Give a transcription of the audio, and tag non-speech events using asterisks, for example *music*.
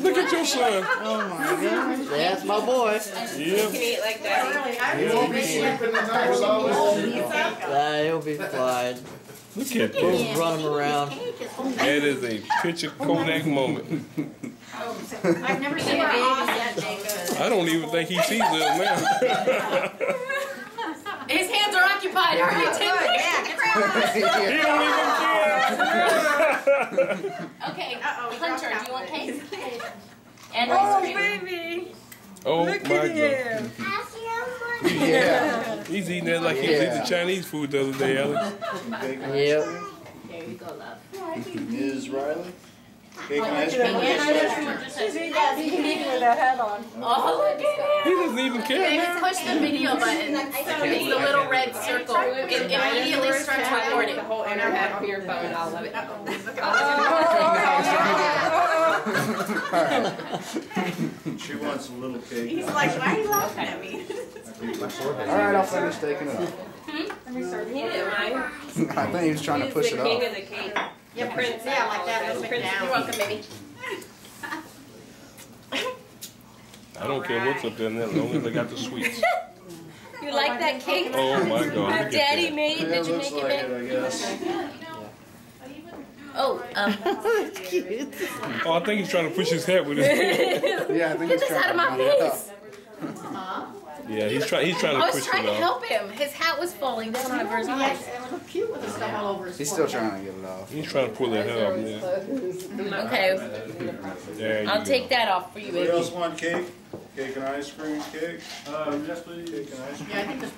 Look at your son. Oh my gosh. That's my boy. Yep. eat like that. You won't be sleeping tonight with all this. Yeah, he'll be fine. Look at We'll this. run him around. That is a picture oh Kodak moment. I've never seen a baby yet, Jacob. I don't even think he sees us now. His hands are occupied. All right, take pictures. he don't even care. *laughs* *laughs* Okay, uh, Hunter, do you want cake? *laughs* And Oh, ice cream. baby. Oh Look my at god. him. Yeah. He's eating that like he was Yeah. eating Chinese food the other day, Alex. Yep. There you go, love. Ms. Riley? Cake and ice Cake cream? and ice cream or just She's eating cream? that, she's eating with her hat on. Oh, look at him. He doesn't even care. Baby, push the video button. It's the little red circle. It immediately starts recording. The whole on your phone, I love it. *laughs* *laughs* *laughs* She wants a little cake. He's like, why are you laughing at me? Alright, I'll finish taking it up. Hmm? Yeah, I think he was trying to push it the king of the cake. The prince. Yeah, like that, let's Prince. You're welcome, baby. I don't care what's up in there as long as they got the sweets. You like that cake? Oh my god. That daddy that. made? Yeah, Did you make like it? it, I guess. *laughs* Oh, um, Oh, I think he's trying to push his hat with his hand. *laughs* Yeah, I think get he's this trying out of to my round it up. face. Yeah, he's trying. He's trying to. I to was push trying to help him. His hat was falling down over his eyes. He's still trying to get it off. He's trying to pull that hat off. Yeah. Okay, I'll go. take that off for you, Anybody baby. else want cake? Cake and ice cream, cake? Um, yes, please. Cake and ice cream. Yeah, I think this